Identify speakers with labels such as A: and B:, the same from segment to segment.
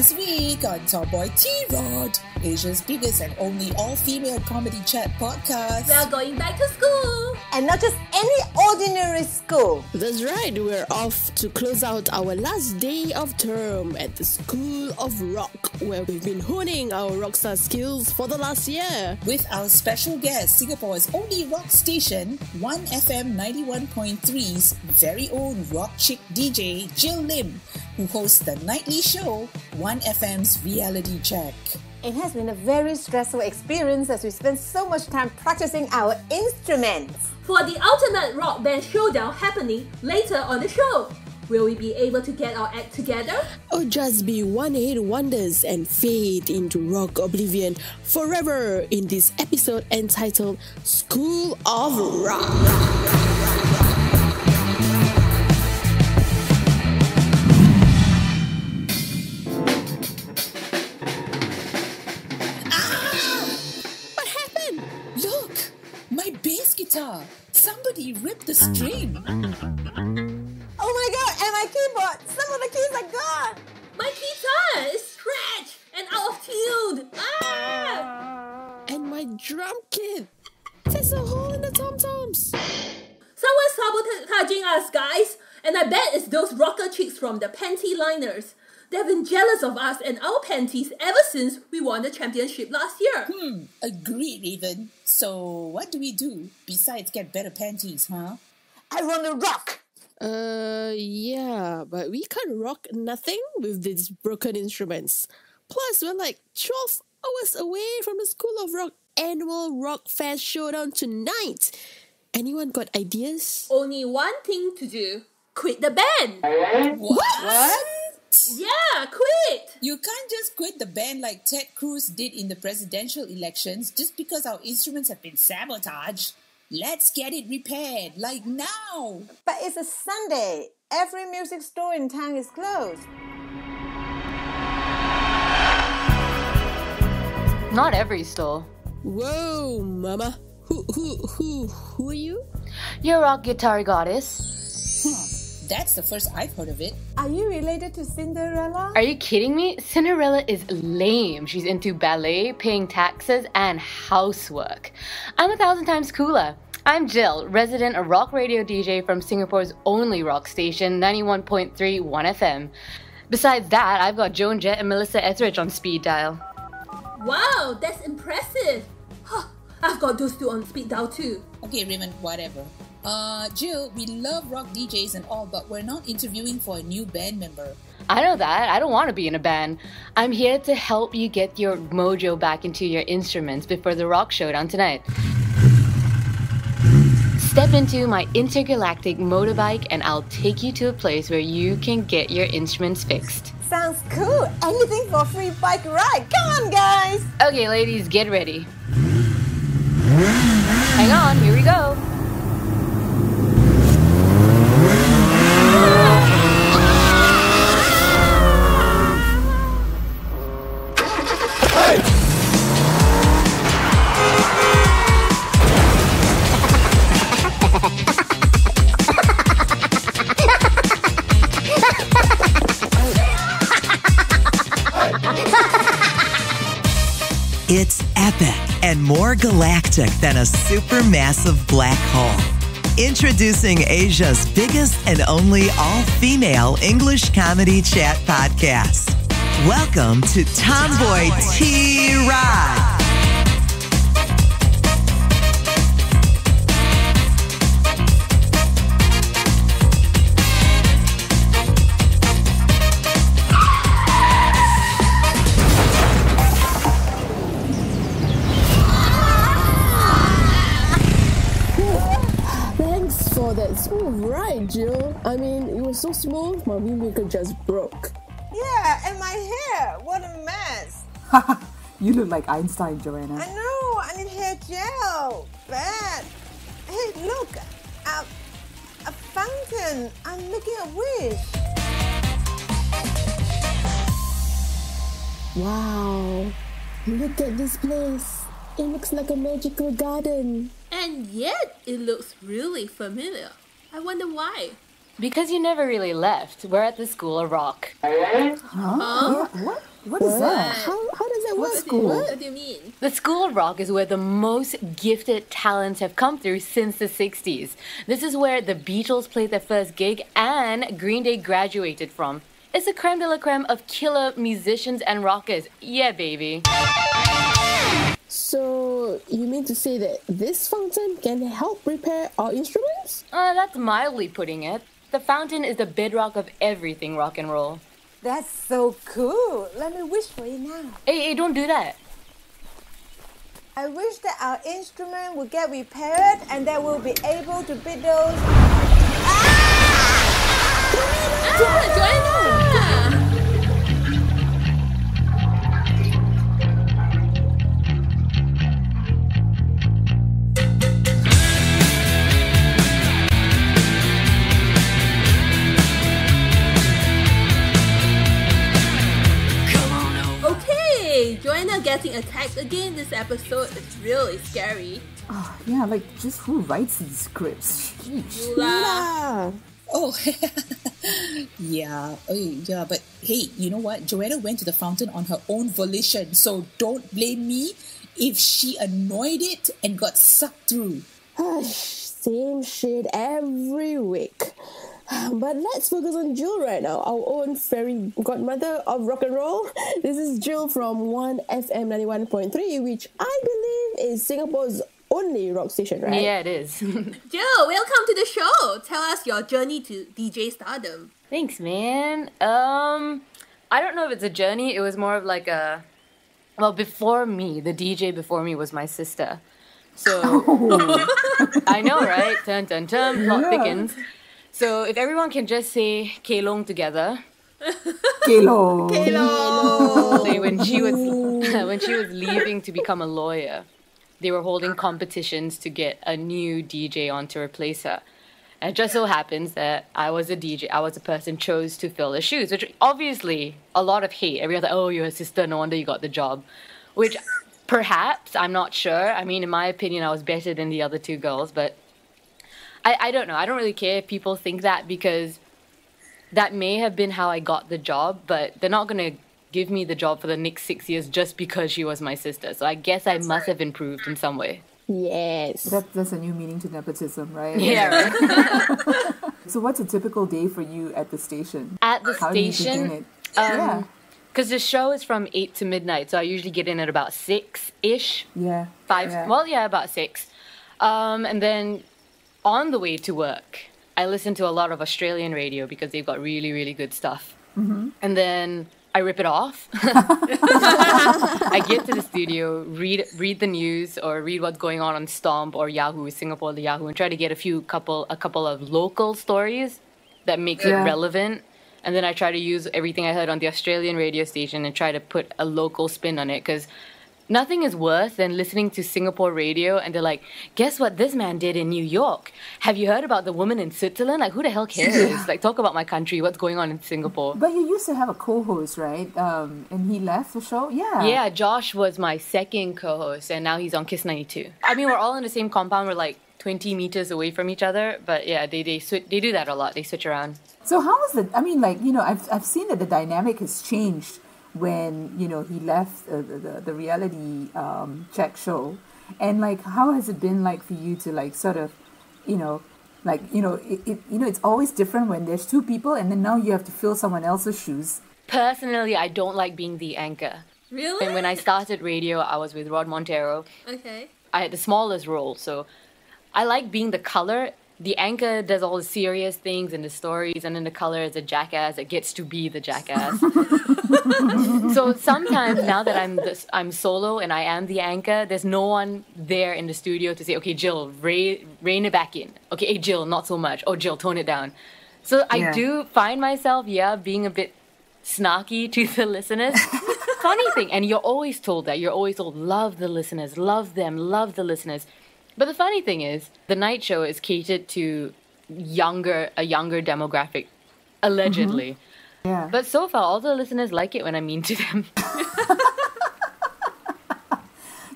A: This week on Tomboy T Rod, Asia's biggest and only all female comedy chat podcast.
B: We are going back to school.
C: And not just any ordinary school.
D: That's right, we're off to close out our last day of term at the School of Rock, where we've been honing our rockstar skills for the last year.
A: With our special guest, Singapore's only rock station, 1FM 91.3's very own rock chick DJ, Jill Lim, who hosts the nightly show, 1FM's Reality Check.
C: It has been a very stressful experience as we spent so much time practicing our instruments.
B: For the ultimate rock band showdown happening later on the show. Will we be able to get our act together?
D: Or just be one hit wonders and fade into rock oblivion forever in this episode entitled School of Rock.
A: Guitar. Somebody ripped the string.
C: Oh my god, and my keyboard! Some of the keys are gone!
B: My guitar is scratched and out of tune. Ah!
D: And my drum kit. There's a hole in the tom toms.
B: Someone's sabotaging us, guys. And I bet it's those rocker chicks from the Panty Liners. They've been jealous of us and our panties ever since we won the championship last year.
A: Hmm, agreed, Raven. So, what do we do besides get better panties, huh?
C: I want to rock!
D: Uh, yeah, but we can't rock nothing with these broken instruments. Plus, we're like 12 hours away from the School of Rock annual Rock Fest showdown tonight. Anyone got ideas?
B: Only one thing to do quit the band.
A: What? What?
B: Yeah, quit.
A: You can't just quit the band like Ted Cruz did in the presidential elections just because our instruments have been sabotaged. Let's get it repaired, like now.
C: But it's a Sunday. Every music store in town is closed.
E: Not every store.
D: Whoa, mama. Who, who, who, who are you?
E: You're a rock guitar goddess.
A: Huh, that's the first I've heard of it.
C: Are you related to Cinderella?
E: Are you kidding me? Cinderella is lame. She's into ballet, paying taxes, and housework. I'm a thousand times cooler. I'm Jill, resident rock radio DJ from Singapore's only rock station, 91.3 1FM. Besides that, I've got Joan Jett and Melissa Etheridge on speed dial.
B: Wow, that's impressive. Huh, I've got those two on speed dial too.
A: Okay, Raymond, whatever. Uh, Jill, we love rock DJs and all, but we're not interviewing for a new band member.
E: I know that. I don't want to be in a band. I'm here to help you get your mojo back into your instruments before the rock showdown tonight. Step into my intergalactic motorbike and I'll take you to a place where you can get your instruments fixed.
C: Sounds cool. Anything for a free bike ride. Come on, guys.
E: Okay, ladies, get ready. Hang on, here we go.
F: More galactic than a supermassive black hole. Introducing Asia's biggest and only all female English comedy chat podcast. Welcome to Tomboy T Rod.
D: For that smooth ride, Jill. I mean, it was so smooth, my windmaker just broke.
C: Yeah, and my hair. What a mess.
G: You look like Einstein, Joanna.
C: I know. I need hair gel. Bad. Hey, look. A, a fountain. I'm making a wish.
D: Wow, look at this place. It looks like a magical garden.
B: And yet, it looks really familiar. I wonder why.
E: Because you never really left. We're at the School of Rock. Huh?
G: What? What is that?
D: How, how does that work?
G: school?
B: What do you mean?
E: The School of Rock is where the most gifted talents have come through since the 60s. This is where the Beatles played their first gig and Green Day graduated from. It's a creme de la creme of killer musicians and rockers. Yeah, baby.
D: So you mean to say that this fountain can help repair our instruments?
E: Uh, that's mildly putting it. The fountain is the bedrock of everything rock and roll.
C: That's so cool. Let me wish for it now.
E: Hey, hey, don't do that.
C: I wish that our instrument will get repaired and that we'll be able to beat those.
B: Ah, Joanna! This episode is really scary.
G: Ah, yeah, like just who writes these scripts? Sheesh.
B: Lula.
A: Oh, yeah. Oh, yeah. But hey, you know what? Joanna went to the fountain on her own volition, so don't blame me if she annoyed it and got sucked through.
D: same shit every week. But let's focus on Jill right now, our own fairy godmother of rock and roll. This is Jill from 1FM 91.3, which I believe is Singapore's only rock station, right?
E: Yeah, it is.
B: Jill, welcome to the show. Tell us your journey to DJ stardom.
E: Thanks, man. Um, I don't know if it's a journey. It was more of like a. Well, before me, the DJ before me was my sister. So I know, right? Turn, turn, turn. Plot thickens. So if everyone can just say Kelong together.
G: Kalo.
E: So when she was when she was leaving to become a lawyer, they were holding competitions to get a new DJ on to replace her. And it just so happens that I was a DJ, I was a person chose to fill the shoes, which obviously a lot of hate. Everyone's like, oh, you're a sister, no wonder you got the job. Which perhaps, I'm not sure. I mean, in my opinion, I was better than the other two girls, but I, I don't know. I don't really care if people think that because that may have been how I got the job, but they're not going to give me the job for the next six years just because she was my sister. So I guess I must have improved in some way.
D: Yes.
G: That, that's a new meaning to nepotism, right?
E: Yeah, right.
G: So what's a typical day for you at the station?
E: At the
G: How
E: station,
G: begin it? yeah.
E: because the show is from 8 to midnight, so I usually get in at about 6 ish.
G: Yeah.
E: Five,
G: Yeah.
E: well, yeah, about 6. Um, and then on the way to work, I listen to a lot of Australian radio because they've got really, really good stuff.
G: Mm-hmm.
E: And then I rip it off. I get to the studio, read read the news or read what's going on on Stomp or Yahoo, Singapore the Yahoo, and try to get a few couple a couple of local stories that makes
G: Yeah.
E: it relevant. And then I try to use everything I heard on the Australian radio station and try to put a local spin on it because nothing is worse than listening to Singapore radio and they're like, guess what this man did in New York? Have you heard about the woman in Switzerland? Like, who the hell cares? Like, talk about my country, what's going on in Singapore.
G: But you used to have a co-host, right? Um, and he left the show. Yeah.
E: Yeah, Josh was my second co-host, and now he's on Kiss 92. I mean, we're all in the same compound. We're like 20 meters away from each other, but yeah, they they swi- they do that a lot. They switch around.
G: So how was the? I mean, like you know, I've I've seen that the dynamic has changed when you know he left uh, the, the the reality um, check show, and like how has it been like for you to like sort of, you know, like you know it, it you know it's always different when there's two people and then now you have to fill someone else's shoes.
E: Personally, I don't like being the anchor.
B: Really?
E: And when I started radio, I was with Rod Montero.
B: Okay.
E: I had the smallest role, so I like being the color. The anchor does all the serious things and the stories, and then the color is a jackass that gets to be the jackass. so sometimes now that I'm this, I'm solo and I am the anchor, there's no one there in the studio to say, okay, Jill, rein, rein it back in. Okay, hey, Jill, not so much. Oh, Jill, tone it down. So I
G: Yeah.
E: do find myself, yeah, being a bit snarky to the listeners. Funny thing, and you're always told that. You're always told, love the listeners, love them, love the listeners. But the funny thing is, the night show is catered to younger, a younger demographic, allegedly. Mm-hmm.
G: Yeah.
E: But so far, all the listeners like it when I'm mean to them.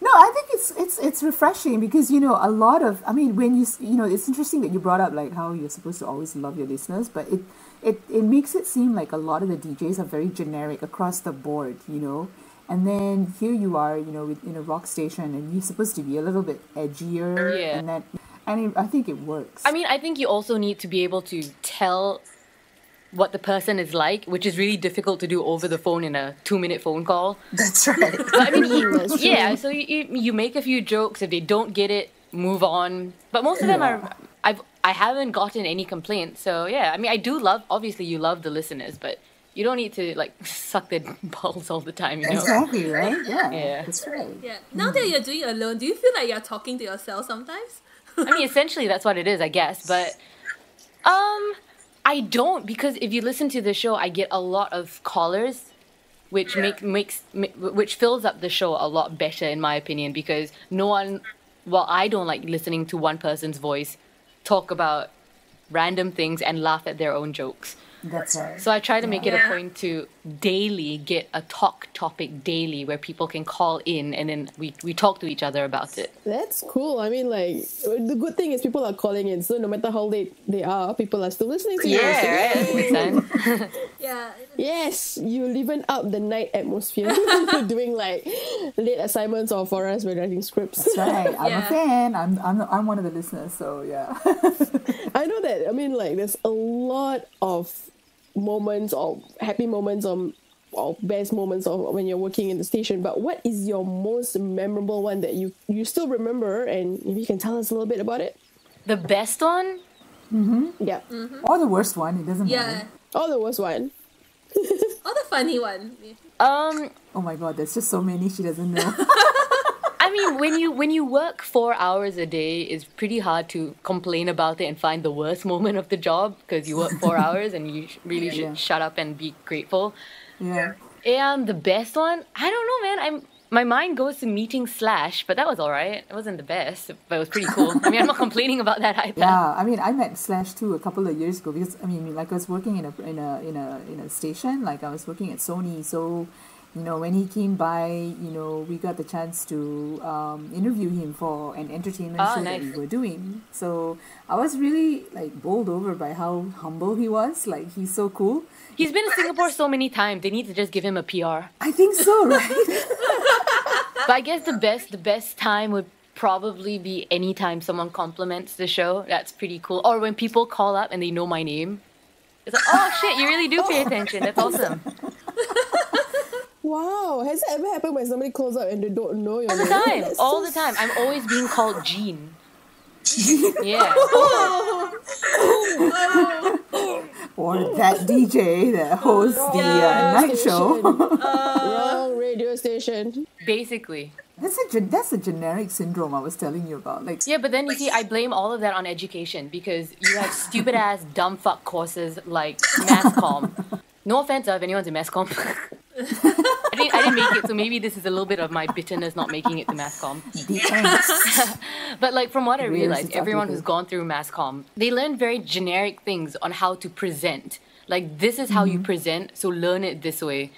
G: No, I think it's it's it's
A: it's refreshing because you know a lot of I mean when you you know it's interesting that you brought up like how you're supposed to always love your listeners, but it it it makes it seem like a lot of the DJs are very generic across the board, you know. And then here you are, you know, in a rock station, and you're supposed to be a little bit edgier,
E: Yeah.
A: and that, and it, I think it works.
E: I mean, I think you also need to be able to tell what the person is like, which is really difficult to do over the phone in a two minute phone call.
H: That's right.
E: But I mean, you- yeah, so you, you, you make a few jokes. If they don't get it, move on. But most of them are, I've, I haven't gotten any complaints. So yeah, I mean, I do love, obviously, you love the listeners, but you don't need to like suck their balls all the time, you know?
A: exactly right. Yeah,
E: Yeah.
A: that's right.
B: Yeah. Now that you're doing it alone, do you feel like you're talking to yourself sometimes?
E: I mean, essentially, that's what it is, I guess. But um, I don't because if you listen to the show, I get a lot of callers, which make makes ma- which fills up the show a lot better, in my opinion. Because no one, well, I don't like listening to one person's voice talk about random things and laugh at their own jokes.
A: That's right.
E: So I try to make it a point to daily get a talk topic daily where people can call in and then we, we talk to each other about it.
D: That's cool. I mean, like, the good thing is people are calling in, so no matter how late they are, people are still listening to you. So,
E: right? That makes sense.
B: Yeah.
D: Yes, you liven up the night atmosphere. doing like late assignments or for us, we're writing scripts.
A: That's right. I'm a fan. I'm, I'm I'm one of the listeners. So yeah.
D: I know that. I mean, like, there's a lot of moments or happy moments or, or best moments of when you're working in the station. But what is your most memorable one that you you still remember, and if you can tell us a little bit about it?
E: the best one
D: Yeah.
A: or the worst one. It doesn't
B: Yeah.
A: matter.
D: Oh, the worst one.
B: Or the funny one.
E: Um,
A: Oh my god, there's just so many she doesn't know.
E: I mean, when you when you work four hours a day, it's pretty hard to complain about it and find the worst moment of the job because you work four hours and you really should
A: Yeah.
E: shut up and be grateful.
A: yeah.
E: And the best one, I don't know, man. I'm my mind goes to meeting slash, but that was all right. It wasn't the best, but it was pretty cool. I mean, I'm not complaining about that either.
A: Yeah, I mean, I met Slash too a couple of years ago because I mean, like I was working in a in a in a in a station, like I was working at Sony, so you know when he came by, you know we got the chance to um, interview him for an entertainment
E: Ah,
A: show that we were doing. So I was really like bowled over by how humble he was. Like he's so cool.
E: He's been in Singapore so many times. They need to just give him a PR.
A: I think so, right?
E: But I guess the best the best time would probably be anytime someone compliments the show. That's pretty cool. Or when people call up and they know my name. It's like, oh shit, you really do pay attention. That's awesome.
D: Wow, has it ever happened when somebody calls up and they don't know your
E: All the
D: name?
E: time.
D: That's
E: All
D: so
E: the time. I'm always being called Jean. Yeah.
A: or that DJ that hosts the uh, night show.
D: Wrong radio station.
E: Basically.
A: that's a that's a generic syndrome I was telling you about. Like
E: Yeah, but then you see, I blame all of that on education because you have stupid ass dumb fuck courses like mass comm. No offense if anyone's in mass comm. I didn't, I didn't make it, so maybe this is a little bit of my bitterness not making it to mass comm. But like from what I realized, everyone who's gone through mass comm, they learn very generic things on how to present. Like this is how you present, so learn it this way.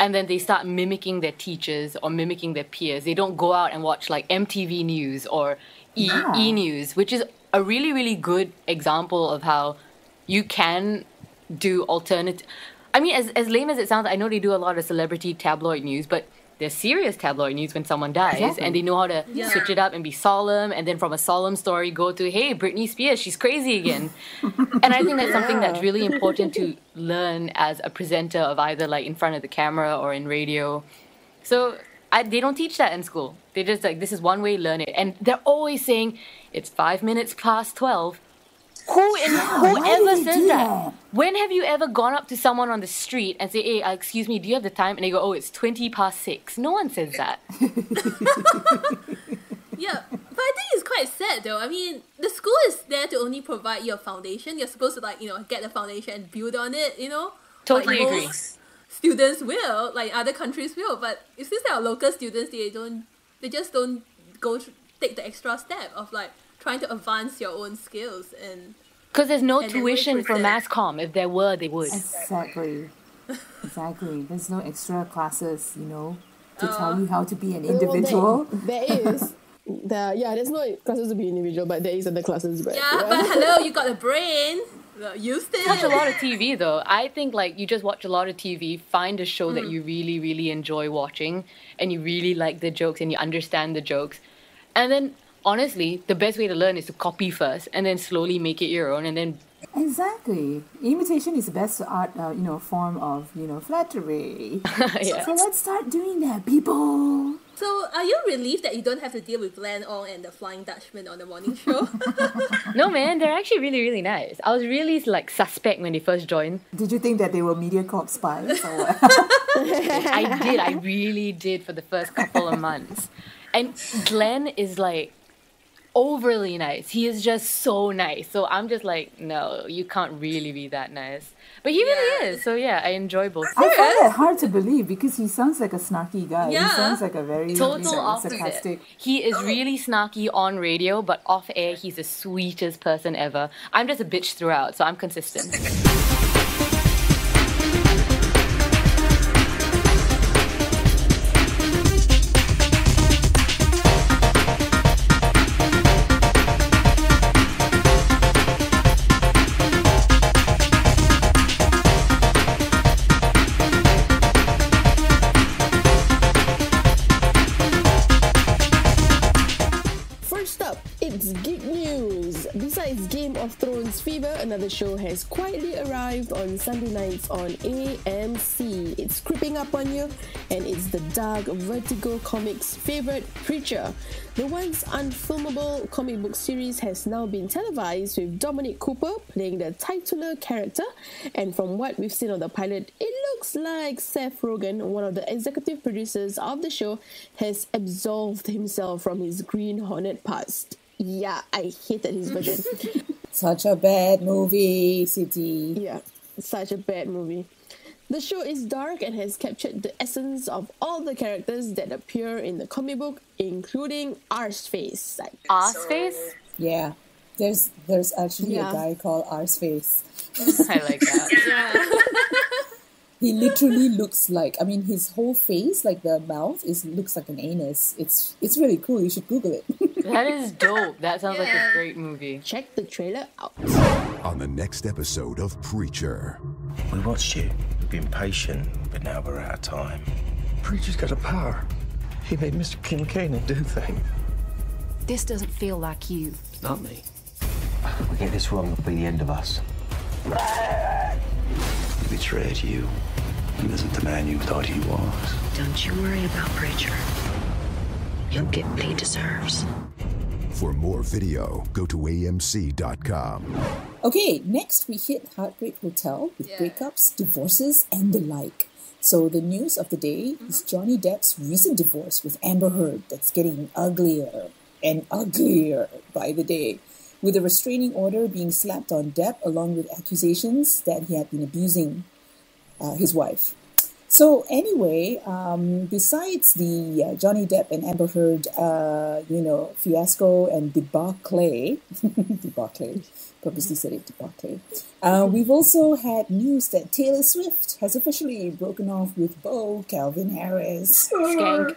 E: And then they start mimicking their teachers or mimicking their peers. They don't go out and watch like MTV News or E,
A: Yeah.
E: e News, which is a really, really good example of how you can do alternative. I mean, as, as lame as it sounds, I know they do a lot of celebrity tabloid news, but they're serious tabloid news when someone dies,
A: Exactly.
E: and they know how to
B: Yeah.
E: switch it up and be solemn, and then from a solemn story go to, hey, Britney Spears, she's crazy again. and I think that's something that's really important to learn as a presenter of either like in front of the camera or in radio. So I, they don't teach that in school. They just like this is one way to learn it, and they're always saying it's five minutes past twelve. Who in
A: why do
E: whoever
A: they
E: says that?
A: that?
E: When have you ever gone up to someone on the street and say, "Hey, uh, excuse me, do you have the time?" And they go, "Oh, it's twenty past six. No one says that.
B: Yeah, but I think it's quite sad though. I mean, the school is there to only provide you a foundation. You're supposed to like you know get the foundation and build on it. You know,
E: Totally
B: like
E: agree.
B: most Students will, like other countries will, but it seems that our local students they don't, they just don't go take the extra step of like trying to advance your own skills and
E: Because there's no
B: And
E: tuition for
B: for
E: mass comm. If there were, they would.
A: Exactly. Exactly. There's no extra classes, you know, to
B: Uh,
A: tell you how to be an
D: Well, there-
A: individual.
D: there is. The, yeah, there's no classes to be individual, but there is other classes. But,
B: Yeah, but hello, you got a brain. Well, Use it.
E: watch a lot of TV though. I think like you just watch a lot of TV, find a show
B: Mm.
E: that you really, really enjoy watching, and you really like the jokes and you understand the jokes, and then honestly, the best way to learn is to copy first and then slowly make it your own, and then
G: Exactly. Imitation is the best art, uh, you know, form of, you know, flattery.
E: yeah.
G: So let's start doing that, people.
B: So, are you relieved that you don't have to deal with Glenn Ong and the Flying Dutchman on the morning show?
E: No man, they're actually really, really nice. I was really like suspect when they first joined.
G: Did you think that they were MediaCorp spies or what?
E: I did, I really did for the first couple of months. And Glenn is like overly nice. He is just so nice. So I'm just like, no, you can't really be that nice. But he really
B: Yeah.
E: is. So yeah, I enjoy both.
G: I find that hard to believe because he sounds like a snarky guy.
B: Yeah.
G: He sounds like a very
E: Total
G: you know, sarcastic.
E: He is oh. really snarky on radio, but off air, he's the sweetest person ever. I'm just a bitch throughout, so I'm consistent.
D: Besides Game of Thrones fever, another show has quietly arrived on Sunday nights on AMC. It's creeping up on you, and it's the dark Vertigo Comics' favorite Preacher. The once unfilmable comic book series has now been televised with Dominic Cooper playing the titular character, and from what we've seen on the pilot, it looks like Seth Rogen, one of the executive producers of the show, has absolved himself from his Green Hornet past. Yeah, I hated his version.
A: Such a bad movie, City.
D: yeah, such a bad movie. The show is dark and has captured the essence of all the characters that appear in the comic book, including Arseface. Like,
E: Ass face?
A: Yeah. There's there's actually
D: Yeah.
A: a guy called Arsface.
E: I like that.
A: He literally looks like I mean his whole face, like the mouth, is looks like an anus. It's it's really cool. You should Google it.
E: That is dope. That sounds like a great movie.
D: check the trailer out.
I: on the next episode of Preacher.
J: We watched you. We've been patient, but now we're out of time.
K: Preacher's got a power. He made Mr. Kim Kincaid do things.
L: This doesn't feel like you.
K: It's not me.
J: If we get this wrong, it'll be the end of us.
K: He betrayed you. He wasn't the man you thought he was.
L: Don't you worry about Preacher. He'll get what he deserves.
I: For more video, go to amc.com.
A: Okay, next we hit Heartbreak Hotel with breakups, divorces, and the like. So the news of the day is mm-hmm. Johnny Depp's recent divorce with Amber Heard that's getting uglier and uglier by the day, with a restraining order being slapped on Depp along with accusations that he had been abusing uh, his wife. So anyway, um, besides the uh, Johnny Depp and Amber Heard, uh, you know, fiasco and debacle, debacle, purposely said it debacle. Uh, we've also had news that Taylor Swift has officially broken off with Bo Calvin Harris.
E: Skank.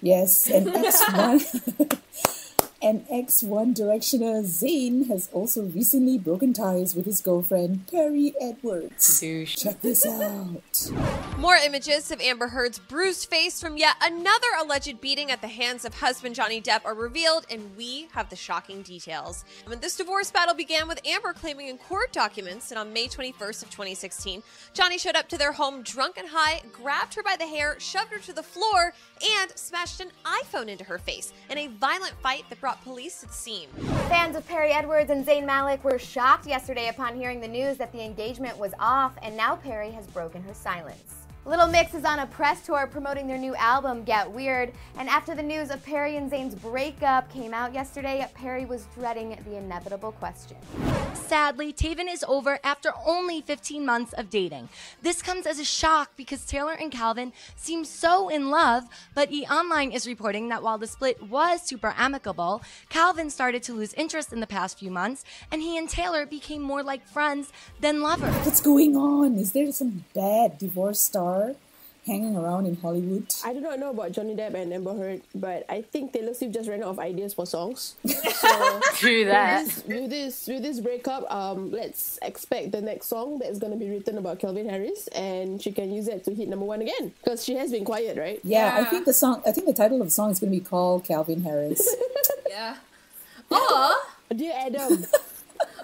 A: Yes, and X1 and ex One Directioner Zayn has also recently broken ties with his girlfriend Perrie Edwards.
E: Douche.
A: Check this out.
M: More images of Amber Heard's bruised face from yet another alleged beating at the hands of husband Johnny Depp are revealed, and we have the shocking details. When this divorce battle began with Amber claiming in court documents that on May 21st of 2016, Johnny showed up to their home drunk and high, grabbed her by the hair, shoved her to the floor, and smashed an iPhone into her face in a violent fight that brought police to the scene.
N: Fans of Perrie Edwards and Zayn Malik were shocked yesterday upon hearing the news that the engagement was off, and now Perrie has broken her silence. Little Mix is on a press tour promoting their new album, Get Weird, and after the news of Perrie and Zayn's breakup came out yesterday, Perrie was dreading the inevitable question.
L: Sadly, Tayvin is over after only 15 months of dating. This comes as a shock because Taylor and Calvin seem so in love, but E! Online is reporting that while the split was super amicable, Calvin started to lose interest in the past few months, and he and Taylor became more like friends than lovers.
A: What's going on? Is there some bad divorce star hanging around in Hollywood.
D: I do not know about Johnny Depp and Amber Heard, but I think Taylor Swift just ran out of ideas for songs. So
E: True that.
D: With this, with this with this breakup, um, let's expect the next song that's gonna be written about Calvin Harris, and she can use that to hit number one again because she has been quiet, right?
A: Yeah, I think the song. I think the title of the song is going to be called Calvin Harris.
B: Yeah. Or
D: Dear Adam.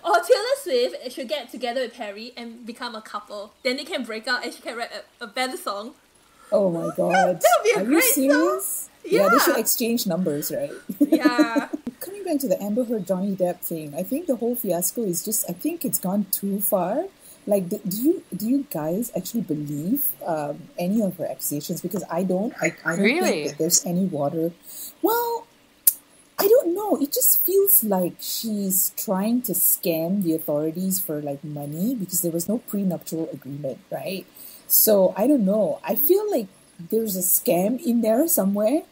B: Or Taylor Swift should get together with Perrie and become a couple. Then they can break up and she can write a, a better song.
A: Oh my god!
B: That would be a
A: Are you
B: great
A: serious?
B: song.
A: Yeah. they should exchange numbers, right?
B: Yeah.
A: Coming back to the Amber Heard Johnny Depp thing, I think the whole fiasco is just. I think it's gone too far. Like, do do you do you guys actually believe um, any of her accusations? Because I don't. I, I don't
E: Really?
A: think that there's any water. Well, I don't know. It just feels like she's trying to scam the authorities for like money because there was no prenuptial agreement, right? So I don't know. I feel like there's a scam in there somewhere,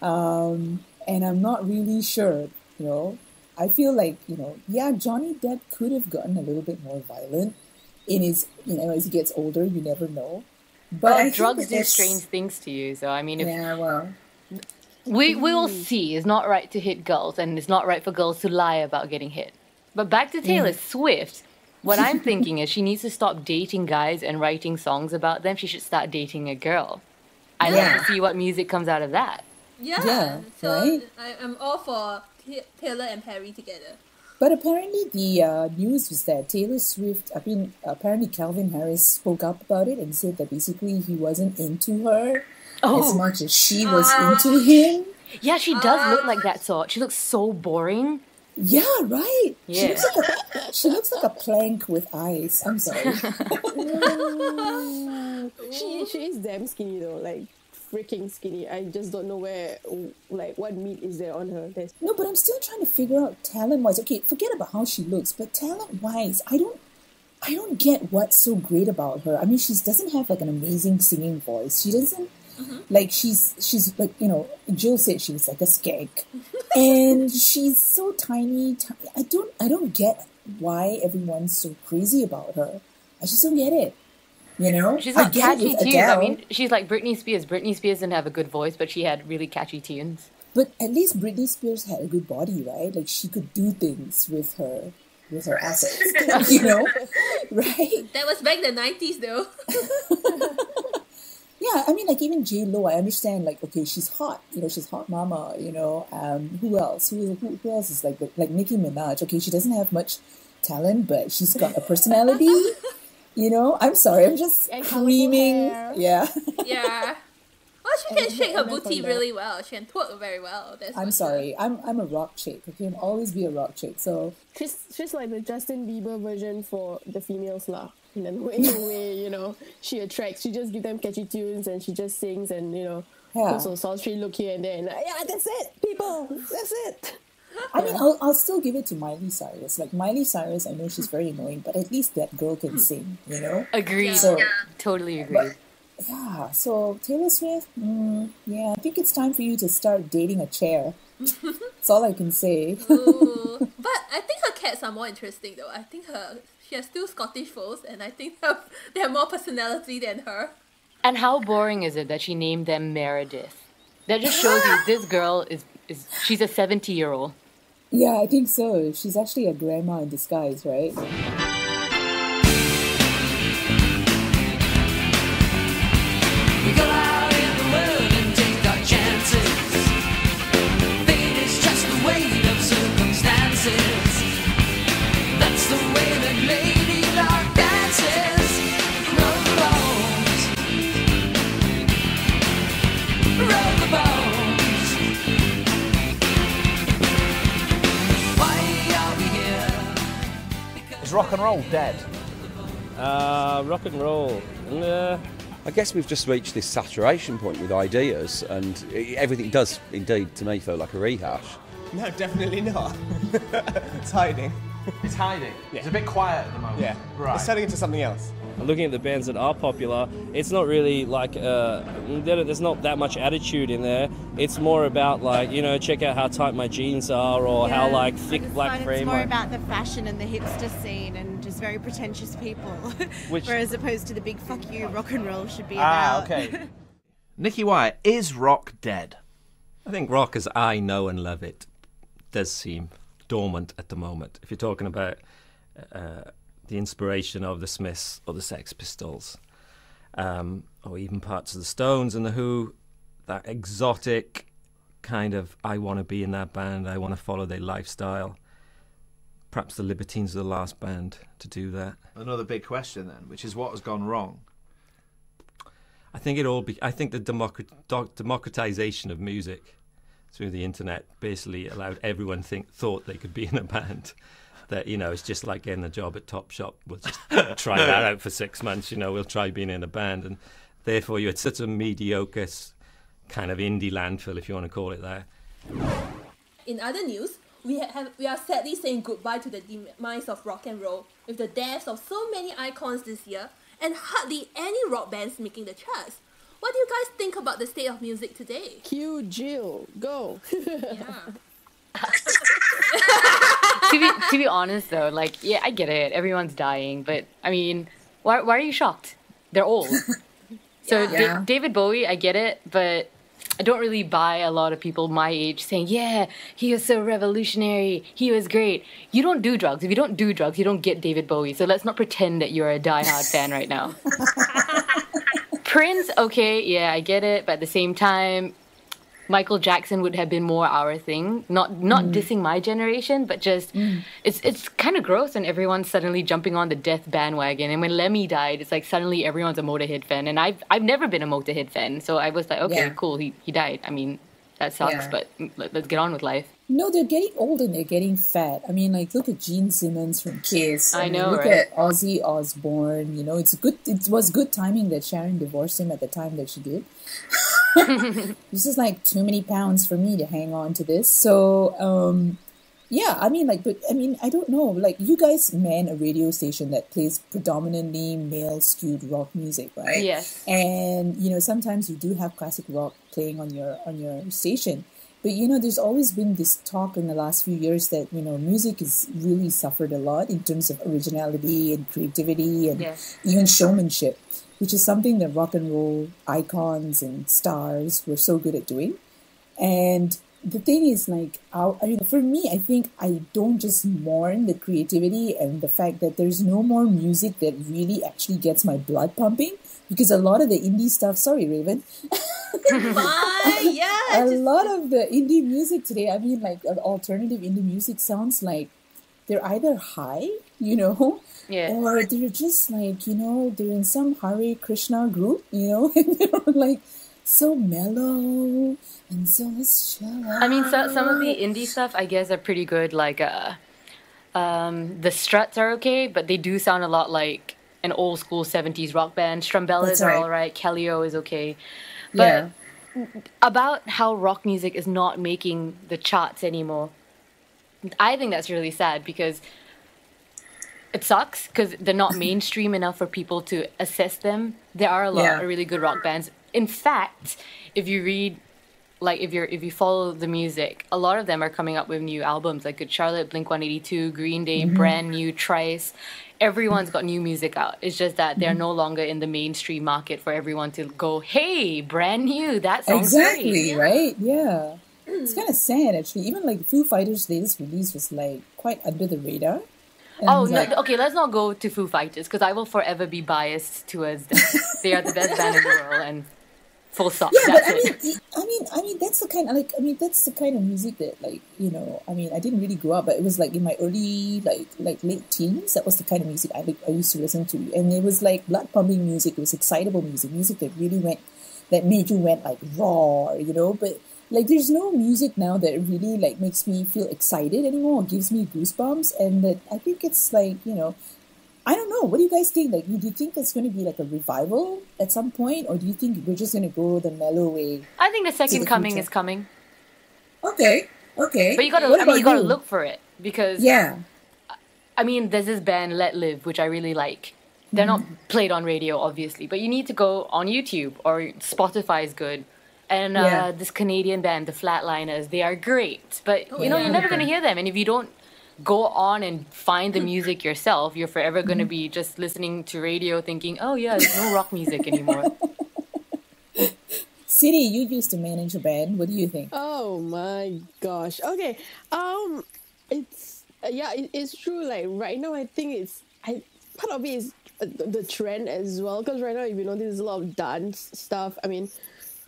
A: um, and I'm not really sure. You know, I feel like you know, yeah, Johnny Depp could have gotten a little bit more violent in his, you know, as he gets older. You never know. But
E: Well, drugs do strange things to you. So I mean, if
A: Yeah, well,
E: we we will see, it's not right to hit girls, and it's not right for girls to lie about getting hit. But back to Taylor Swift. What I'm thinking is she needs to stop dating guys and writing songs about them. She should start dating a girl. I'd
A: Yeah.
E: like to see what music comes out of that.
B: Yeah.
A: Yeah,
B: so
A: right?
B: I, I'm all for Ta- Taylor and Perrie together.
A: But apparently, the uh, news was that Taylor Swift, I mean, apparently Calvin Harris spoke up about it and said that basically he wasn't into her as
E: Oh.
A: much as she was ah. into him.
E: Yeah, she does look like ah. that sort. She looks so boring.
A: Yeah, right. She
E: Yeah.
A: looks like a she looks like a plank with eyes. I'm sorry.
D: she she is damn skinny though, like freaking skinny. I just don't know where, like, what meat is there on her. There's
A: no, but I'm still trying to figure out talent wise. Okay, forget about how she looks, but talent wise, I don't I don't get what's so great about her. I mean, she doesn't have like an amazing singing voice. She doesn't Mm-hmm. like she's she's like you know Jill said she was like a skank, and she's so tiny, ti- I don't I don't get why everyone's so crazy about her. I just don't get it. You know,
E: She's
A: I
E: got
A: get it
E: catchy
A: with
E: tunes. I mean, she's like Britney Spears. Britney Spears didn't have a good voice, but she had really catchy tunes.
A: but at least Britney Spears had a good body, right? Like she could do things with her with her assets, you know, right?
B: That was back in the 90s though.
A: Yeah, I mean, like even J Lo, I understand. Like, okay, she's hot. You know, she's hot mama. You know, um, who else? Who, who who else is like like Nicki Minaj? Okay, she doesn't have much talent, but she's got a personality. you know, I'm sorry, I'm just
D: And
A: screaming.
D: hair.
A: Yeah,
B: yeah. Well, she can
A: And
B: shake her
A: enough on
B: booty
A: that.
B: really well. She can twerk very well. That's
A: I'm
B: for
A: sorry. I'm I'm a rock chick. Okay, I'll always be a rock chick. So
D: she's she's like the Justin Bieber version for the females lah. In a way, in a way, you know, she attracts. She just give them catchy tunes and she just sings and you know,
A: Yeah.
D: also sultry look here and there. And, yeah, that's it, people. That's it.
A: I mean, I'll I'll still give it to Miley Cyrus. Like Miley Cyrus, I know she's very annoying, but at least that girl can sing. You know.
E: Agreed.
A: So
E: Totally agreed.
A: yeah. So Taylor Swift. Mm, yeah, I think it's time for you to start dating a chair. That's all I can say.
B: Ooh. but I think her cats are more interesting though. I think her she has two Scottish folds, and I think they have, they have more personality than her.
E: And how boring is it that she named them Meredith? That just shows you this girl is, is she's a 70 year old.
A: Yeah, I think so. She's actually a grandma in disguise, right?
O: Dead?
P: Uh, rock and roll. Uh,
Q: I guess we've just reached this saturation point with ideas, and everything does indeed, to me, feel like a rehash.
O: No, definitely not. it's hiding.
R: It's hiding. It's a bit quiet at the moment.
O: Yeah.
R: Right.
O: It's turning into something else.
P: looking at the bands that are popular, it's not really like uh, there's not that much attitude in there. It's more about like you know, check out how tight my jeans are, or how like thick
S: I just
P: black frame.
S: It's more about the fashion and the hipster scene and just very pretentious people.
R: Which-
S: Whereas opposed to the big fuck you rock and roll should be
R: Ah,
S: about.
R: okay. Nicky Wire, is rock dead?
T: I think rock as I know and love it does seem dormant at the moment. If you're talking about uh, the inspiration of the Smiths or the Sex Pistols, um, or even parts of the Stones and the Who, that exotic kind of I want to be in that band, I want to follow their lifestyle. Perhaps the Libertines are the last band to do that.
R: Another big question then, which is what has gone wrong?
T: I think it all. Be, I think the democrat, doc, democratization of music through the internet basically allowed everyone think thought they could be in a band. That you know, it's just like getting a job at Top Shop. We'll just try that out for six months. You know, we'll try being in a band, and therefore you're at such a mediocre kind of indie landfill, if you want to call it that.
B: In other news, we have we are sadly saying goodbye to the demise of rock and roll with the deaths of so many icons this year and hardly any rock bands making the charts. What do you guys think about the state of music today?
D: Cue Jill, go.
E: to be to be honest though, like yeah, I get it. Everyone's dying, but I mean, why why are you shocked? They're old. so Da-
A: Yeah.
E: David Bowie, I get it, but I don't really buy a lot of people my age saying, "Yeah, he was so revolutionary. He was great." You don't do drugs. If you don't do drugs, you don't get David Bowie. So let's not pretend that you're a diehard fan right now. Prince, okay, yeah, I get it, but at the same time, Michael Jackson would have been more our thing. Not not mm. dissing my generation, but just mm. it's it's kind of gross when everyone's suddenly jumping on the death bandwagon. And when Lemmy died, it's like suddenly everyone's a Motorhead fan, and I've I've never been a Motorhead fan, so I was like, okay,
A: Yeah.
E: cool, he he died. I mean, that sucks,
A: Yeah.
E: but let, let's get on with life.
A: No, they're getting old and they're getting fat. I mean, like look at Gene Simmons from Kiss.
E: I
A: mean,
E: know,
A: Look
E: right?
A: at Ozzy Osbourne. You know, it's good. It was good timing that Sharon divorced him at the time that she did. this is like too many pounds for me to hang on to this. So, um, yeah, I mean, like, but I mean, I don't know. Like, you guys man a radio station that plays predominantly male skewed rock music, right?
E: Yes.
A: and you know sometimes you do have classic rock playing on your on your station but you know there's always been this talk in the last few years that you know music has really suffered a lot in terms of originality and creativity and
E: Yes.
A: even showmanship which is something that rock and roll icons and stars were so good at doing and the thing is like I, I mean for me i think i don't just mourn the creativity and the fact that there's no more music that really actually gets my blood pumping because a lot of the indie stuff sorry raven
B: Fine, yeah.
A: a lot of the indie music today i mean like uh, alternative indie music sounds like they're either high you know
E: Yeah.
A: or they're just like you know they're in some Hare Krishna group you know and they're like so mellow and so let's chill
E: I mean, so, some of the indie stuff, I guess, are pretty good. Like, uh, um, the Struts are okay, but they do sound a lot like an old school '70s rock band. Strumbellas
A: That's
E: are all right. Kaleo is okay, but
A: Yeah.
E: about how rock music is not making the charts anymore. I think that's really sad because it sucks because they're not mainstream enough for people to assess them. There are a lot
A: Yeah.
E: of really good rock bands. In fact, if you read like if you're if you follow the music, a lot of them are coming up with new albums like Good Charlotte, Blink One Eighty Two, Green Day,
A: Mhm.
E: brand new Thrice. Everyone's got new music out. It's just that they're
A: Mhm.
E: no longer in the mainstream market for everyone to go, hey, brand new, that sounds
A: exactly
E: great.
A: right yeah it's kind of sad actually even like Foo Fighters latest release was like quite under the radar And,
E: Oh
A: like,
E: no! Okay, let's not go to Foo Fighters because I will forever be biased towards them. they are the best band in the world, and full stop.
A: yeah, but I mean,
E: it.
A: I mean, I mean, that's the kind of like, I mean, that's the kind of music that, like, you know, I mean, I didn't really grow up, but it was like in my early, like, like late teens. That was the kind of music I like, I used to listen to, and it was like blood pumping music. It was excitable music, music that really went, that made you went like raw, you know. But like, there's no music now that really like makes me feel excited anymore, or gives me goosebumps, and that I think it's like, you know, I don't know. What do you guys think? Like, do you think it's going to be like a revival at some point, or do you think we're just going to go the mellow way?
E: I think the second
A: the
E: coming
A: future.
E: is coming,
A: Okay, okay.
E: but you gotta.
A: What
E: I mean, you gotta look for it because
A: Yeah.
E: I mean, there's this band Let Live, which I really like. They're not
A: Mm-hmm.
E: played on radio, obviously, but you need to go on YouTube or Spotify is good. And uh,
A: Yeah.
E: this Canadian band, the Flatliners, they are great. But
A: Oh,
E: you know,
A: yeah.
E: you're never gonna hear them. And if you don't go on and find the music yourself, you're forever going to be just listening to radio thinking, oh, yeah, there's no rock music anymore.
A: City, you used to manage a band. What do you think?
D: Oh my gosh. Okay. Um, it's yeah, it, it's true. Like right now, I think it's I part of it is uh, the the trend as well. Because right now, if you notice, there's a lot of dance stuff. I mean,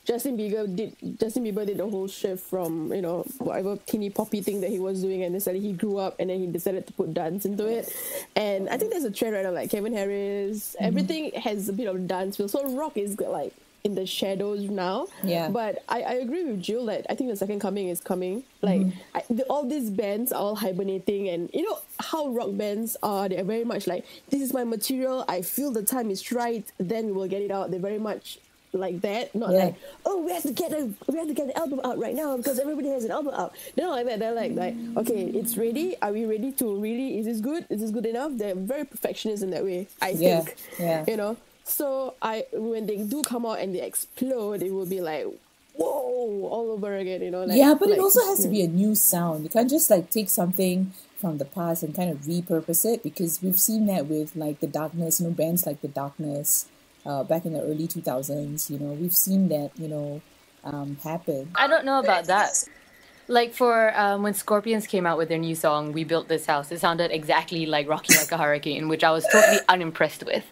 D: Justin Bieber did Justin Bieber did the whole shift from you know whatever teeny poppy thing that he was doing, and then suddenly he grew up, and then he decided to put dance into it. And I think there's a trend right now, like Calvin Harris. Mm-hmm. Everything has a bit of dance feel. So rock is like in the shadows now.
A: Yeah.
D: But I, I agree with Jill that I think the second coming is coming. Like mm-hmm. I, the, all these bands are all hibernating, and you know how rock bands are. They're very much like this is my material. I feel the time is right. Then we will get it out. They're very much like that. Not
A: Yeah.
D: like oh we have to get a we have to get the album out right now because everybody has an album out. They're not like that. They're like like okay it's ready. Are we ready to really? Is this good? Is this good enough? They're very perfectionist in that way. I
A: Yeah,
D: think.
A: yeah.
D: You know. So I when they do come out and they explode, it will be like whoa all over again. You know. Like,
A: yeah, but it also has to be a new sound. You can't just like take something from the past and kind of repurpose it because we've seen that with like the Darkness, you know, bands like the Darkness, uh, back in the early two thousands. You know, we've seen that you know um, happen.
E: I don't know about that. Like for um, when Scorpions came out with their new song, "We Built This House," it sounded exactly like "Rocking Like a Hurricane," which I was totally unimpressed with.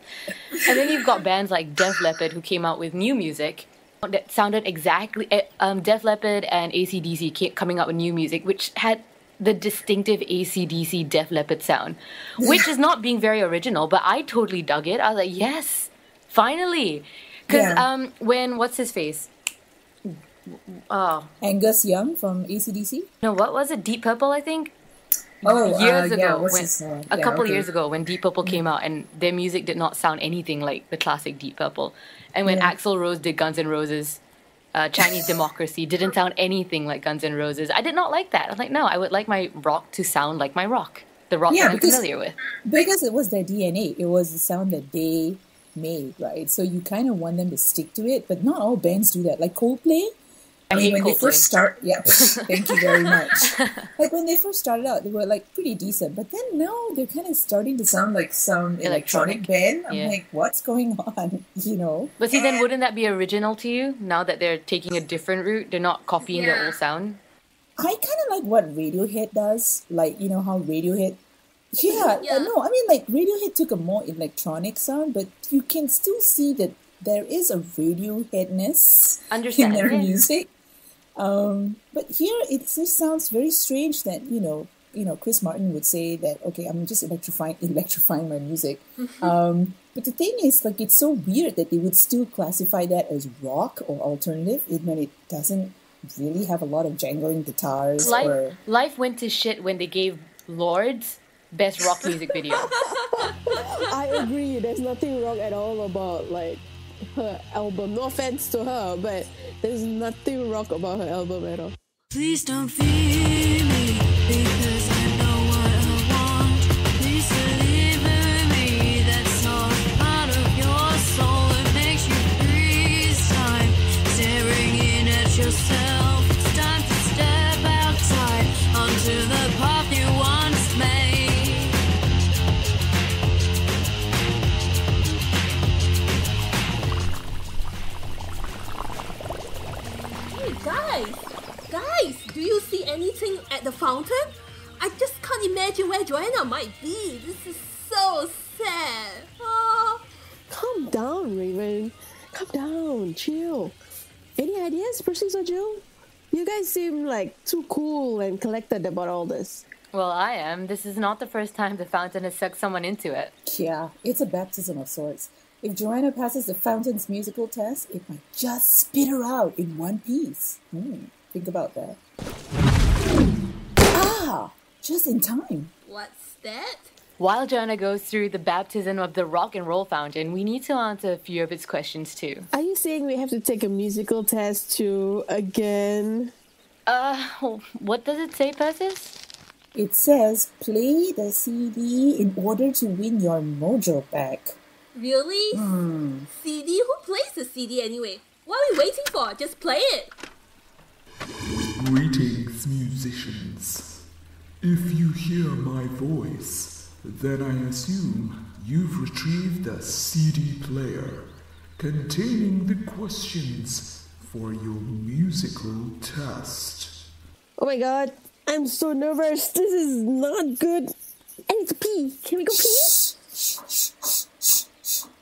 E: And then you've got bands like Def Leppard who came out with new music that sounded exactly. eh, Um, Def Leppard and ACDC came, coming out with new music, which had the distinctive ACDC Def Leppard sound, which is not being very original, but I totally dug it. I was like, yes, finally. Because
A: Yeah.
E: um, when what's his face? Oh,
A: Angus Young from ACDC.
E: no, what was it? Deep Purple, I think.
A: Oh,
E: years
A: uh,
E: ago,
A: yeah,
E: when,
A: his, uh,
E: a
A: yeah,
E: couple
A: okay.
E: years ago, when Deep Purple came out, and their music did not sound anything like the classic Deep Purple, and when
A: Yeah.
E: Axl Rose did Guns N' Roses, uh, Chinese Democracy didn't sound anything like Guns N' Roses. I did not like that. I was like, no, I would like my rock to sound like my rock, the rock
A: Yeah,
E: that I'm
A: because-
E: familiar with.
A: Because it was their DNA. It was the sound that they made, right? So you kind of want them to stick to it, but not all bands do that. Like Coldplay.
E: I
A: mean, when they first start, yeah, thank you very much. like when they first started out, they were like pretty decent, but then now they're kind of starting to sound like some electronic,
E: Electronic.
A: band. I'm
E: Yeah.
A: like, what's going on? You know?
E: But see, then wouldn't that be original to you now that they're taking a different route? They're not copying their old sound.
A: I kind of like what Radiohead does. Like, you know how Radiohead. Yeah, uh, no, I mean, like, Radiohead took a more electronic sound, but you can still see that there is a Radioheadness in their music. Um, but here it just sounds very strange that, you know, you know, Chris Martin would say that, okay, I'm just electrifying, electrifying my music. Um, but the thing is, like, it's so weird that they would still classify that as rock or alternative when it doesn't really have a lot of jangling guitars
E: Life,
A: or
E: life went to shit when they gave Lords best rock music video.
D: I agree. There's nothing wrong at all about like her album. No offense to her, but there's nothing wrong about her album at all.
U: Please don't fear me because I
B: see anything at the fountain? I just can't imagine where Joanna might be. This is so sad. Oh.
D: Calm down, Raven. Calm down. Chill. Any ideas, Persis or Jill? You guys seem like too cool and collected about all this.
E: Well, I am. This is not the first time the fountain has sucked someone into it.
A: Yeah, it's a baptism of sorts. If Joanna passes the Fountain's musical test, it might just spit her out in one piece. Hmm, think about that. Ah, just in time.
B: What's that?
E: While Joanna goes through the baptism of the rock and roll fountain, we need to answer a few of its questions too.
D: Are you saying we have to take a musical test too again?
E: Uh, what does it say, Persis?
A: It says play the CD in order to win your mojo back.
B: Really?
A: Hmm.
B: CD? Who plays the CD anyway? What are we waiting for? Just play it.
V: Greetings, musicians. If you hear my voice, then I assume you've retrieved a CD player containing the questions for your musical test.
D: Oh my god, I'm so nervous. This is not good. I need to pee. Can we go pee?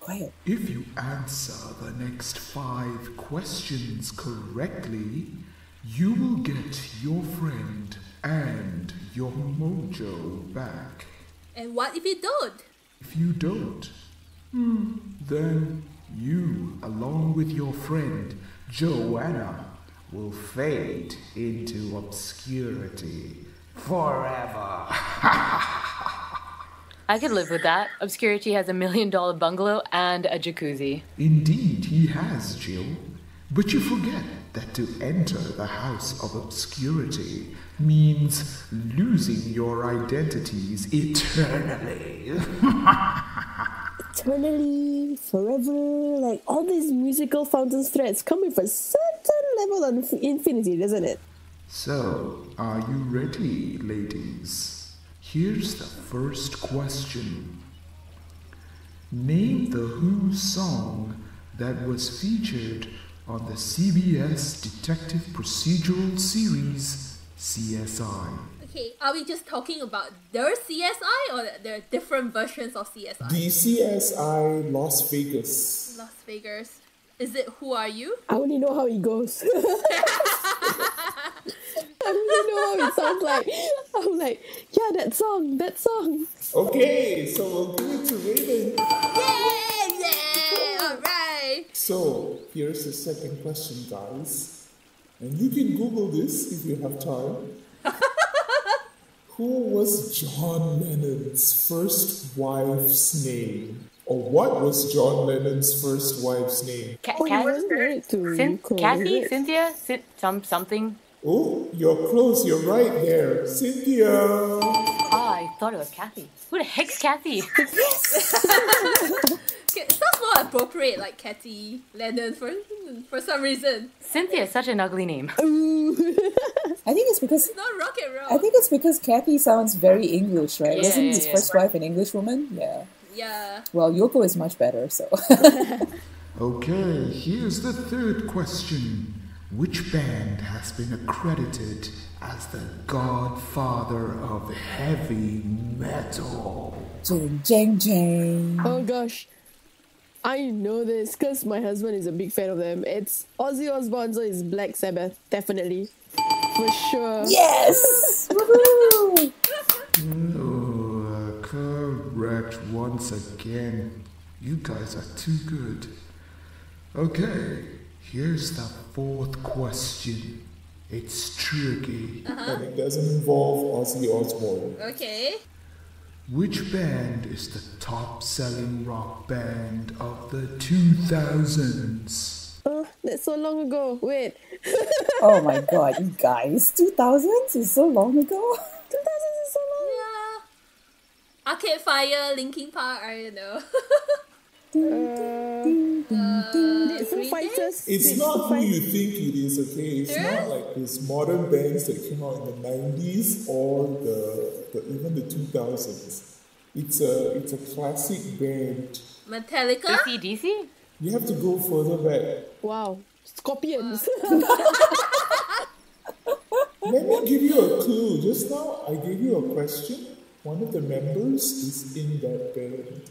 A: Quiet.
V: If you answer the next five questions correctly, you will get your friend and your mojo back.
B: And what if you don't?
V: If you don't, hmm, then you, along with your friend Joanna, will fade into obscurity forever.
E: I could live with that. Obscurity has a million dollar bungalow and a jacuzzi.
V: Indeed, he has, Jill. But you forget that to enter the house of obscurity means losing your identities eternally.
D: Eternally, forever, like all these musical fountain threads come with a certain level of infinity, doesn't it?
V: so, are you ready, ladies? Here's the first question Name the Who song that was featured on the CBS detective procedural series CSI.
B: Okay, are we just talking about their CSI or there are different versions of CSI?
W: The CSI Las Vegas.
B: Las Vegas. Is it Who Are You?
D: I only know how it goes. I only know how it sounds like. I'm like, yeah, that song, that song.
W: Okay, so we'll give it to Raven.
B: Yeah, yeah, alright.
W: So, here's the second question, guys. And you can Google this if you have time. Who was John Lennon's first wife's name? Or what was John Lennon's first wife's name?
E: Ca-
D: Oh, he
E: Cat-
D: wasn't married to
E: Cyn-
D: Nicole,
E: Kathy? Cynthia? Cyn- some, something?
W: Oh, you're close, you're right there. Cynthia!
E: Oh, I thought it was Kathy. Who the heck's Kathy?
B: Okay, it sounds more appropriate, like Catty Lennon for for some reason.
E: Cynthia is such an ugly name.
A: I think it's because
B: It's not rock and roll.
A: I think it's because Kathy sounds very English, right?
E: Yeah,
A: Wasn't
E: yeah,
A: his
E: yeah.
A: first wife an English woman? Yeah.
B: Yeah.
A: Well, Yoko is much better, so.
V: Okay, here's the third question. Which band has been accredited as the godfather of heavy metal?
A: Jing, jing, jing.
D: Oh gosh. I know this because my husband is a big fan of them. It's Ozzy Osbourne, so it's Black Sabbath, definitely. For sure.
A: Yes! Woohoo!
V: Oh, uh, correct once again. You guys are too good. Okay, here's the fourth question. It's tricky.
W: And it doesn't involve Ozzy Osbourne.
B: Okay.
V: Which band is the top selling rock band of the 2000s?
D: Oh, that's so long ago. Wait.
A: oh my god, you guys. 2000s is so long ago.
D: 2000s is so long.
B: Yeah. Arcade Fire, Linkin Park, I don't know.
D: Uh, did Foo Fighters?
W: It's
D: did
W: not who you think it is, okay? It's not like these modern bands that came out in the 90s or the, the even the 2000s. It's a it's a classic band.
B: Metallica?
E: ACDC?
W: You have to go further back.
D: Wow. Scorpions.
W: Let me give you a clue. Just now, I gave you a question. One of the members is in that band.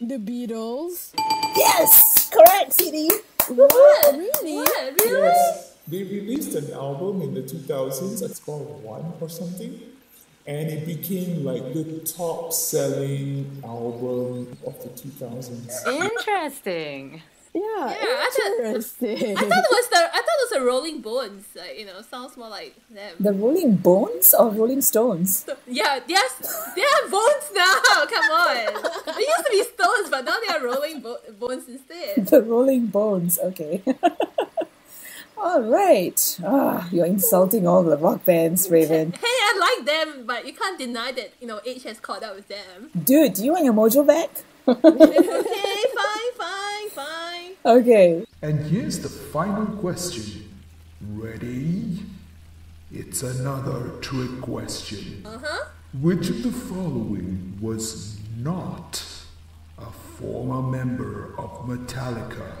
D: The Beatles.
A: Yes! Correct, CD.
D: What? Really?
B: What? Really?
W: Yes, they released an album in the 2000s. It's called One or something. And it became like the top selling album of the 2000s.
E: Interesting.
D: Yeah,
B: Yeah, I thought-
D: interesting.
B: I thought it was the I thought it was the Rolling Bones. Like, you know, sounds more like them.
A: The Rolling Bones or Rolling Stones?
B: Yeah, yes, they are bones now. Come on, they used to be stones, but now they are rolling bo- bones instead.
A: The Rolling Bones, okay. all right. Ah, you're insulting all the rock bands, Raven.
B: Hey, I like them, but you can't deny that you know age has caught up with them.
A: Dude, do you want your mojo back?
B: Okay, fine, fine, fine.
A: Okay.
V: And here's the final question. Ready? It's another trick question.
B: Uh huh.
V: Which of the following was not a former member of Metallica?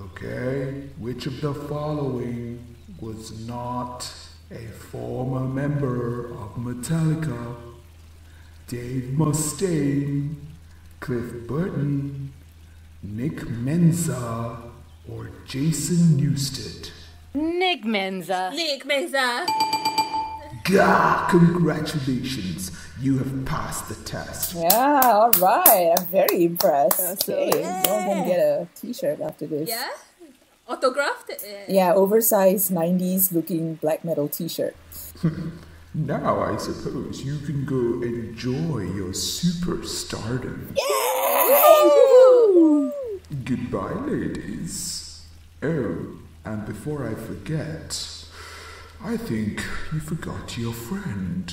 V: Okay? Which of the following was not a former member of Metallica? Dave Mustaine, Cliff Burton, Nick Menza, or Jason Newsted?
E: Nick Menza.
B: Nick Menza.
V: Gah! Congratulations! You have passed the test.
A: Yeah, all right. I'm very impressed. Okay, you're gonna get a T-shirt after this.
B: Yeah. Autographed.
A: Yeah, oversized '90s looking black metal T-shirt.
V: Now I suppose you can go enjoy your superstardom. Goodbye, ladies. Oh, and before I forget, I think you forgot your friend.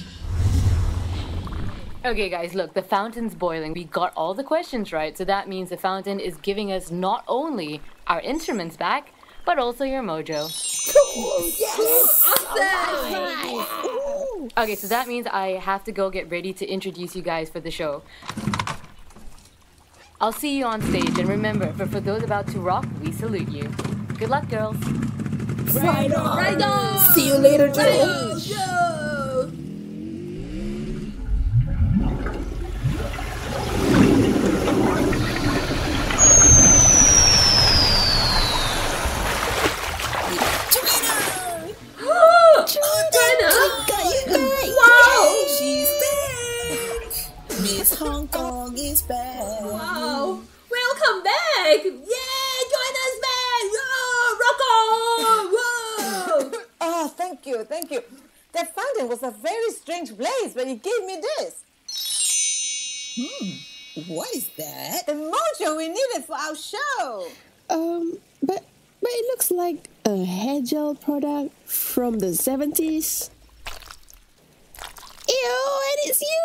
E: Okay, guys, look, the fountain's boiling. We got all the questions right, so that means the fountain is giving us not only our instruments back, but also your mojo. Yes!
B: Awesome.
E: Okay, so that means I have to go get ready to introduce you guys for the show. I'll see you on stage, and remember, for, for those about to rock, we salute you. Good luck, girls.
A: Right on.
B: Right on.
A: See you later,
B: Right on, Joe.
A: Back. Miss Hong Kong is back.
B: Wow! Welcome back! Yeah! Join us back! Whoa! Rock on! Whoa!
X: Oh, thank you, thank you. That fountain was a very strange place, but it gave me this.
A: Hmm. What is that?
X: The mojo we needed for our show.
D: Um, but but it looks like a hair gel product from the seventies. Ew, and it's used.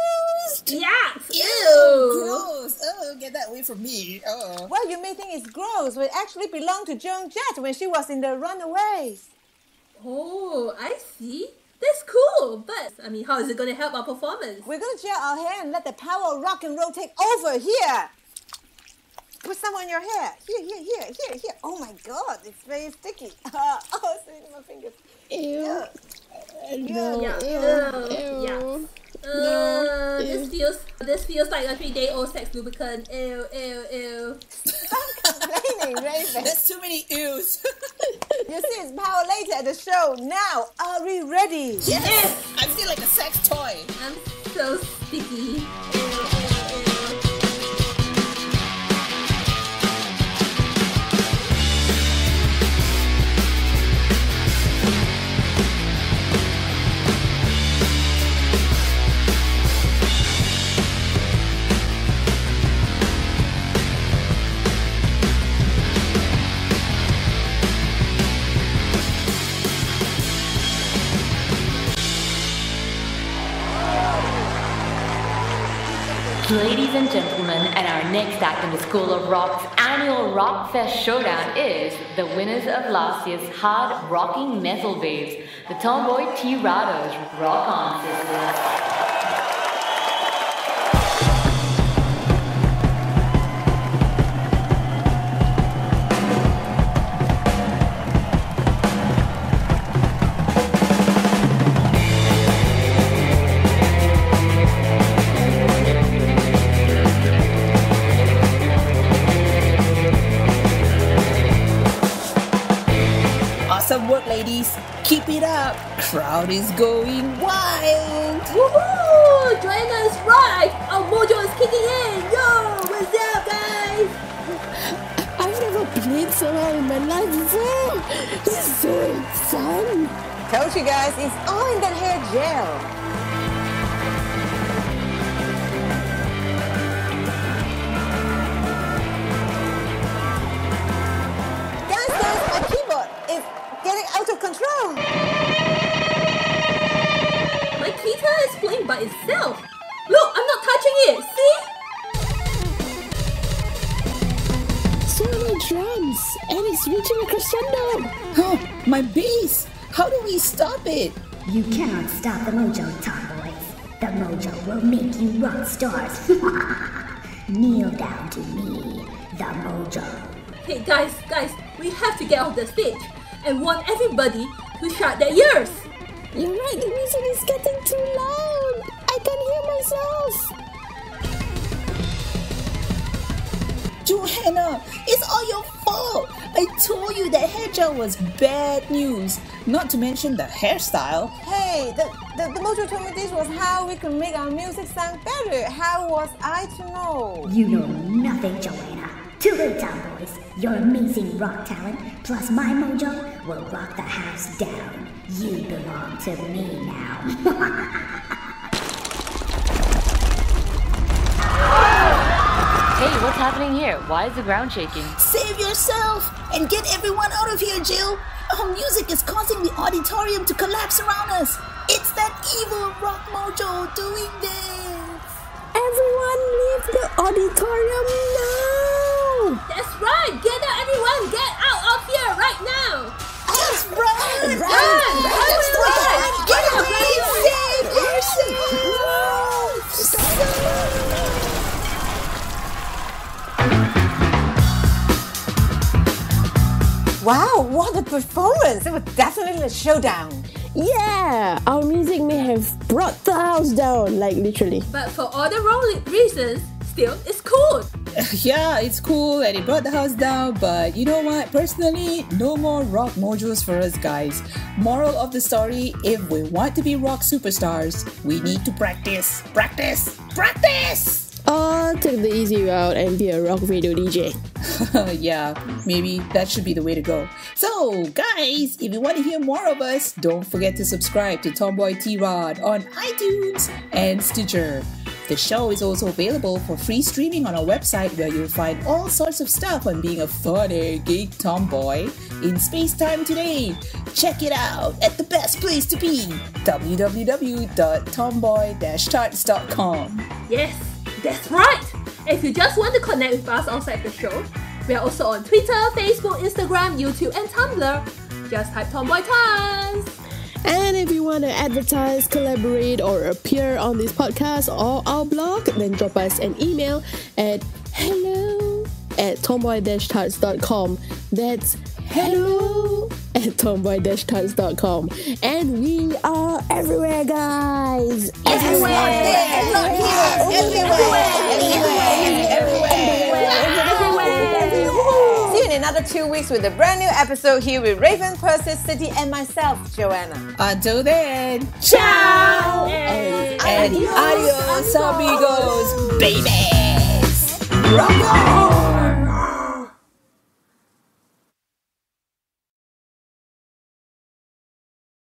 B: Yeah.
A: Ew. Gross. Oh, get that away from me. Oh.
X: Well, you may think it's gross, but it actually belonged to Joan Jett when she was in the Runaways.
B: Oh, I see. That's cool, but I mean, how is it going to help our performance?
X: We're gonna gel our hair and let the power of rock and roll take over here. Put some on your hair. Here, here, here, here, here. Oh my god, it's very sticky. oh, it's in my fingers.
D: Ew.
X: Uh, no,
B: yeah.
D: ew,
B: Ew. Yeah.
D: ew.
B: Uh,
D: ew.
B: this feels this feels like a three day old sex lubricant. Ew, ew, ew.
X: Complaining, Raven.
A: That's too many ews.
X: You see, it's power later at the show. Now, are we ready?
A: yes. I feel like a sex toy.
B: I'm so sticky.
E: Ladies and gentlemen, and our next act in the School of Rock's annual Rock Fest Showdown is the winners of last year's hard rocking metal babes, the Tomboy Tirades Rock On Sisters.
A: Ladies. Keep it up. Crowd is going wild.
B: Woohoo! Join us right! Our mojo is kicking in! Yo! What's up, guys?
D: I've never played so well in my life before. This is so fun.
X: Told you guys, it's all in that hair gel. Of.
B: My guitar is playing by itself. Look, I'm not touching it. See?
D: So many drums, and it's reaching a crescendo.
A: Oh, my bass. How do we stop it?
Y: You cannot stop the mojo, tomboys. The mojo will make you rock stars. Kneel down to me, the mojo.
B: Hey guys, guys, we have to get off the stage and want everybody to shut their ears.
D: You're right, the music is getting too loud. I can hear myself.
A: Johanna, it's all your fault. I told you that hair gel was bad news. Not to mention the hairstyle.
X: Hey, the, the, the Mojo told me this was how we could make our music sound better. How was I to know?
Y: You know nothing, Joanna. Too late, tomboys. Your amazing rock talent plus my mojo will rock the house down. You belong to me now.
E: Hey, what's happening here? Why is the ground shaking?
A: Save yourself and get everyone out of here, Jill. Our music is causing the auditorium to collapse around us. It's that evil rock mojo doing this.
D: Everyone leave the auditorium now.
B: That's right. Get out, everyone. Get out
A: Just run,
B: run, run,
A: That's
B: run, run,
A: Get
B: run,
A: away,
B: run,
A: save yourself.
X: Wow, what a performance! It was definitely a showdown.
D: Yeah, our music may have brought the house down, like literally.
B: But for all the wrong reasons, still, it's cool.
A: Yeah, it's cool and it brought the house down, but you know what? Personally, no more rock mojos for us guys. Moral of the story if we want to be rock superstars, we need to practice, practice, practice!
D: Or take the easy route and be a rock radio DJ.
A: yeah, maybe that should be the way to go. So, guys, if you want to hear more of us, don't forget to subscribe to Tomboy Tirade on iTunes and Stitcher. The show is also available for free streaming on our website where you'll find all sorts of stuff on being a funny geek tomboy in space time today. Check it out at the best place to be www.tomboy-tarts.com.
B: Yes, that's right. If you just want to connect with us outside the show, we are also on Twitter, Facebook, Instagram, YouTube, and Tumblr. Just type Tomboy Times.
D: And if you want to advertise, collaborate, or appear on this podcast or our blog, then drop us an email at hello at tomboy-tarts.com. That's hello at tomboy-tarts.com. And we are everywhere, guys! Everywhere! Everywhere! Everywhere! Everywhere! Everywhere.
X: See you in another two weeks with a brand new episode here with Raven, Persis, City, and myself, Joanna.
A: Until then, ciao! And, and adios, amigos, babies! Rock on!